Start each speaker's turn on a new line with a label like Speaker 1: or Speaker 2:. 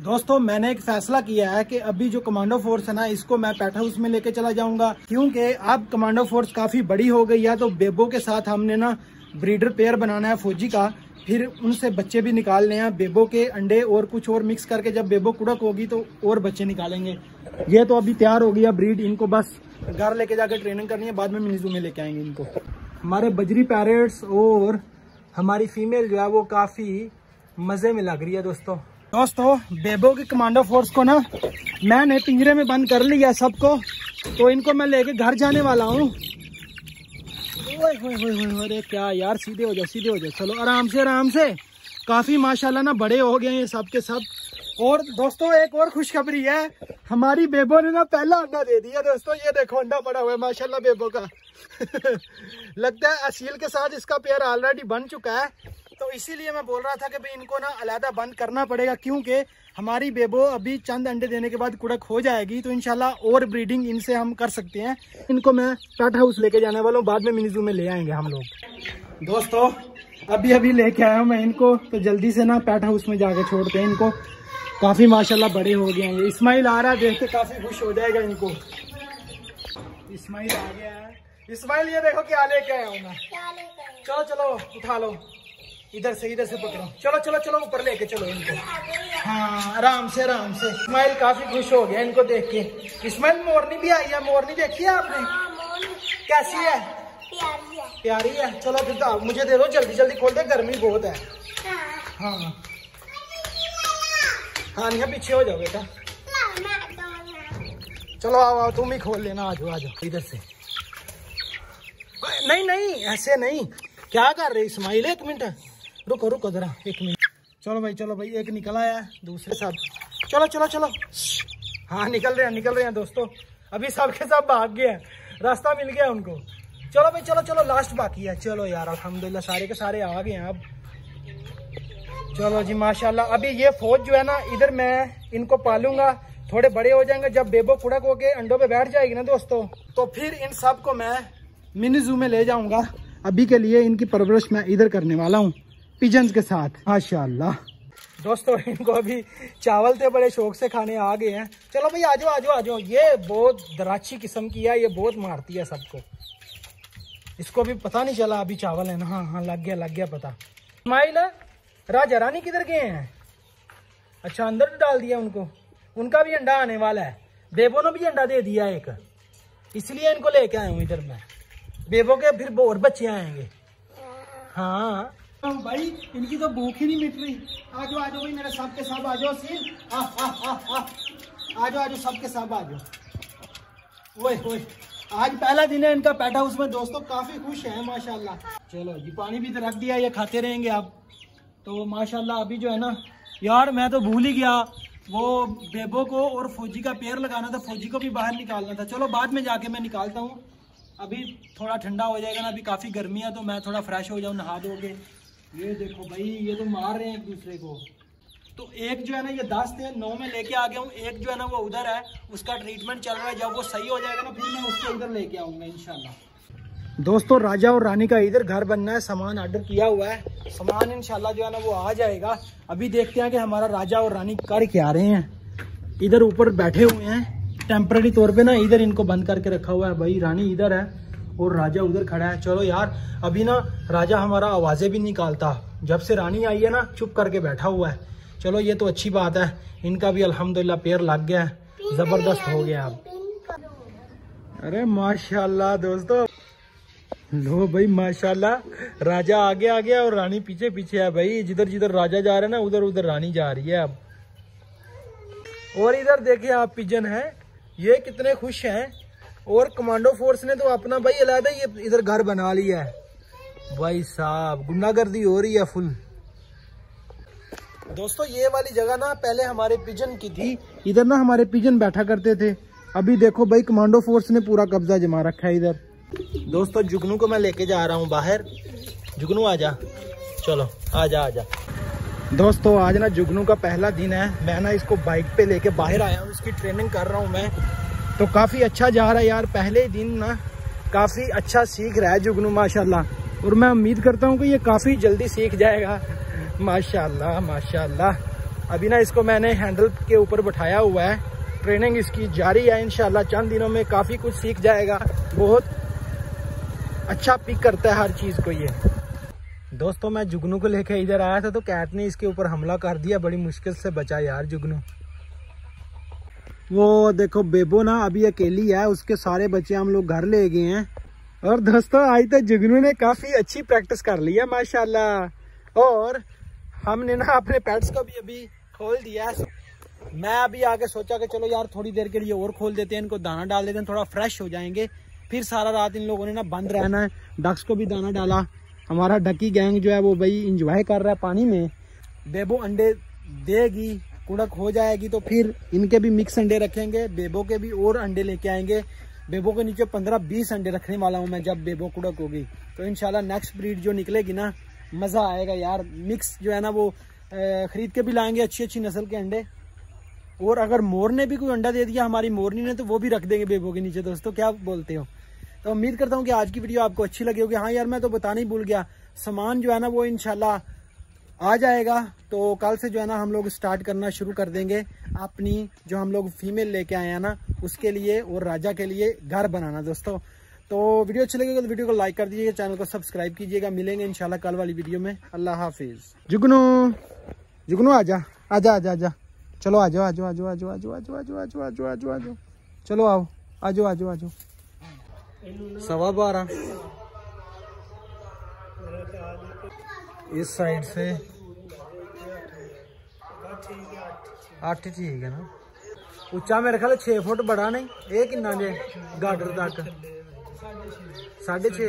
Speaker 1: दोस्तों, मैंने एक फैसला किया है कि अभी जो कमांडो फोर्स है ना, इसको मैं पैट हाउस में लेके चला जाऊँगा। क्योंकि अब कमांडो फोर्स काफ़ी बड़ी हो गई है तो बेबो के साथ हमने ना ब्रीडर पेयर बनाना है फौजी का। फिर उनसे बच्चे भी निकालने हैं, बेबो के अंडे और कुछ और मिक्स करके जब बेबो कुड़क होगी तो और बच्चे निकालेंगे। ये तो अभी तैयार हो गया ब्रीड इनको बस घर लेके जाकर ट्रेनिंग करनी है, बाद में मिनीजू में लेके आएँगे इनको। हमारे बजरी पैरेट्स और हमारी फीमेल जो है, वो काफ़ी मज़े में लग रही है दोस्तों। दोस्तों, बेबो की कमांडो फोर्स को ना, मैंने पिंजरे में बंद कर लिया सबको तो इनको मैं लेके घर जाने वाला हूँ। अरे क्या यार, सीधे हो जाओ, सीधे हो जाओ। चलो, आराम से आराम से। काफ़ी माशाल्लाह ना बड़े हो गए हैं सब के सब। और दोस्तों, एक और खुशखबरी है, हमारी बेबो ने ना पहला अंडा दे दिया दोस्तों। ये देखो, अंडा पड़ा हुआ है, माशाल्लाह बेबो का। लगता है असील के साथ इसका पेयर ऑलरेडी बन चुका है। तो इसीलिए मैं बोल रहा था कि भाई इनको ना अलहदा बंद करना पड़ेगा क्योंकि हमारी बेबो अभी चंद अंडे देने के बाद कुड़क हो जाएगी तो इनशाला और ब्रीडिंग इनसे हम कर सकते हैं। इनको मैं पेट हाउस लेके जाने वाला हूँ बाद में मिनीजू में ले आएँगे हम लोग। दोस्तों अभी अभी लेके आया हूँ मैं इनको तो जल्दी से ना पेट हाउस में जाके छोड़ते हैं इनको। काफ़ी माशाल्लाह बड़े हो गए हैं इस्माइल आ रहा है देख के काफ़ी खुश हो जाएगा इनको। इस्माइल आ गया है। इस्माइल ये देखो क्या लेके आया हूँ मैं। चलो चलो उठा लो। इधर से इधर से पकड़ो। चलो चलो चलो ऊपर लेके चलो इनको। हाँ आराम से आराम से। इस्माइल काफ़ी खुश हो गया इनको देख के। इस्माइल मोरनी भी आई है? मोरनी देखी है आपने? कैसी है? प्यारी है। चलो फिर तो मुझे दे दो जल्दी जल्दी खोल दे गर्मी बहुत है। हाँ। हाँ। नहीं पीछे हो जाओ बेटा। चलो आओ आओ तुम ही खोल लेना आ जाओ आ जाओ इधर से। नहीं नहीं ऐसे नहीं। क्या कर रहे इस्माइल? एक मिनट। रुको रुको जरा एक मिनट। चलो भाई चलो भाई एक निकल आया। दूसरे सब चलो चलो चलो। हाँ निकल रहे हैं निकल रहे हैं दोस्तों। अभी सबके सब भाग गए हैं। रास्ता मिल गया उनको। चलो भाई चलो चलो लास्ट बाकी है। चलो यार अल्हम्दुलिल्लाह सारे के सारे आ गए हैं अब। चलो जी माशाल्लाह। अभी ये फौज जो है ना इधर मैं इनको पालूँगा। थोड़े बड़े हो जाएँगे जब बेबो कुड़क होके अंडों पे बैठ जाएगी ना दोस्तों तो फिर इन सबको मैं मिनी जू में ले जाऊँगा। अभी के लिए इनकी परवरिश मैं इधर करने वाला हूँ। पिजन के साथ। माशाल्लाह। दोस्तों, इनको अभी चावल थे, बड़े शौक से खाने आ गए हैं। चलो भाई आ जाओ आ जाओ आ जाओ ये बहुत दराची किस्म की है, ये बहुत मारती है सबको। इसको भी पता नहीं चला, अभी चावल है ना। हाँ हाँ लग गया लग गया पता। स्माइल राजा रानी किधर गए हैं? अच्छा अंदर डाल दिया उनको। उनका भी अंडा आने वाला है। बेबो ने भी अंडा दे दिया एक। इसलिए इनको लेके आया हूँ इधर मैं। बेबो के फिर और बच्चे आएँगे। हाँ। भाई, इनकी तो भूख ही नहीं मिट रही। आ जाओ आ जाओ भाई, मेरे सब के सब आ जाओ सीन आ। जाओ आ सब के सब आ जाओ आज पहला दिन है इनका पेट हाउस में। दोस्तों, काफ़ी खुश है, माशाल्लाह। चलो जी पानी भी तो रख दिया, ये खाते रहेंगे आप। तो माशाल्लाह, अभी जो है ना, यार, मैं तो भूल ही गया। वो बेबो को और फौजी का पेड़ लगाना था, फौजी को भी बाहर निकालना था। चलो, बाद में जाके मैं निकालता हूँ। अभी थोड़ा ठंडा हो जाएगा ना, अभी काफ़ी गर्मी है तो मैं थोड़ा फ्रेश हो जाऊँ, नहा दोगे ये देखो भाई, ये तो मार रहे हैं एक दूसरे को। तो एक जो है ना, ये दस थे, नौ में लेके आ गया हूँ। एक जो है ना, वो उधर है, उसका ट्रीटमेंट चल रहा है। जब वो सही हो जाएगा ना, फिर मैं उसको उधर लेके आऊँगा इनशाला दोस्तों, राजा और रानी का इधर घर बनना है, सामान ऑर्डर किया हुआ है। सामान इनशाला जो है ना, वो आ जाएगा। अभी देखते हैं कि हमारा राजा और रानी कर क्या रहे हैं। इधर ऊपर बैठे हुए हैं। टेम्पररी तौर पे ना, इधर इनको बंद करके रखा हुआ है भाई। रानी इधर है। और राजा उधर खड़ा है। चलो यार अभी ना राजा हमारा आवाज़ें भी निकालता। जब से रानी आई है ना चुप करके बैठा हुआ है। चलो ये तो अच्छी बात है। इनका भी अल्हम्दुलिल्लाह पेड़ लग गया है। ज़बरदस्त हो गया। अब अरे माशाल्लाह दोस्तों। लो भाई माशाल्लाह। राजा आगे आ गया और रानी पीछे पीछे है भाई। जिधर जिधर राजा जा रहा है ना उधर उधर रानी जा रही है अब। और इधर देखिए आप पिजन है। ये कितने खुश हैं। और कमांडो फोर्स ने तो अपना भाई अलहदा ये इधर घर बना लिया है। भाई साहब, गुंडागर्दी हो रही है फुल दोस्तों, ये वाली जगह ना पहले हमारे पिजन की थी। इधर ना हमारे पिजन बैठा करते थे। अभी देखो भाई, कमांडो फोर्स ने पूरा कब्जा जमा रखा है इधर। दोस्तों, जुगनू को मैं लेके जा रहा हूँ बाहर। जुगनू, आजा। चलो, आजा आजा। दोस्तों, आज ना जुगनू का पहला दिन है। मैं ना इसको बाइक पे लेके बाहर आया हूँ, इसकी ट्रेनिंग कर रहा हूँ मैं। तो काफ़ी अच्छा जा रहा है यार, पहले दिन ना काफ़ी अच्छा सीख रहा है जुगनू, माशाल्लाह। और मैं उम्मीद करता हूँ कि ये काफ़ी जल्दी सीख जाएगा। माशाल्लाह माशाल्लाह। अभी ना इसको मैंने हैंडल के ऊपर बैठाया हुआ है। ट्रेनिंग इसकी जारी है इनशाला चंद दिनों में काफ़ी कुछ सीख जाएगा। बहुत अच्छा पिक करता है हर चीज़ को ये। दोस्तों, मैं जुगनू को लेके इधर आया था तो कैट ने इसके ऊपर हमला कर दिया। बड़ी मुश्किल से बचा यार जुगनू। वो देखो, बेबो ना अभी अकेली है, उसके सारे बच्चे हम लोग घर ले गए हैं। और दोस्तों, आज तक जुगनू ने काफ़ी अच्छी प्रैक्टिस कर ली है, माशाल्लाह। और हमने ना अपने पेट्स को भी अभी खोल दिया मैं अभी आके सोचा कि चलो यार, थोड़ी देर के लिए और खोल देते हैं, इनको दाना डाल देते हैं, थोड़ा फ्रेश हो जाएँगे। फिर सारा रात इन लोगों ने ना बंद रहना है। डक्स को भी दाना डाला। हमारा डकी गैंग जो है, वो भाई इंजॉय कर रहा है पानी में। बेबो अंडे देगी। कुड़क हो जाएगी तो फिर इनके भी मिक्स अंडे रखेंगे, बेबो के भी और अंडे लेके आएँगे। बेबो के नीचे पंद्रह बीस अंडे रखने वाला हूँ मैं जब बेबो कुड़क होगी। तो इनशाला नेक्स्ट ब्रीड जो निकलेगी ना, मज़ा आएगा यार। मिक्स जो है ना वो खरीद के भी लाएँगे अच्छी अच्छी नस्ल के अंडे। और अगर मोर ने भी कोई अंडा दे दिया हमारी मोरनी ने तो वो भी रख देंगे बेबो के नीचे। दोस्तों, क्या बोलते हो? तो उम्मीद करता हूँ कि आज की वीडियो आपको अच्छी लगी होगी। हाँ यार, मैं तो बताना ही भूल गया। सामान जो है ना वो इनशाला आ जाएगा तो कल से जो है ना हम लोग स्टार्ट करना शुरू कर देंगे अपनी जो हम लोग फीमेल लेके आए हैं ना उसके लिए और राजा के लिए घर बनाना दोस्तों तो वीडियो अच्छी लगेगा तो वीडियो को लाइक कर दीजिएगा चैनल को सब्सक्राइब कीजिएगा मिलेंगे इंशाल्लाह कल वाली वीडियो में अल्लाह हाफिज जुगनू जुगनू आजा आजा आजा आजा चलो आ जाओ आ जाओ आ जाओ आ जाओ आ जाओ आ जाओ आ जाओ आ जाओ आ जाओ आ जाओ चलो आओ आ जाओ आ जाओ आ जाओ सवा बारह इस साइड से अठ ठीक है ना? उच्चा मेरे ख्याल छे फुट बड़ा नहीं, ये कि गाडर तक। साढ़े छे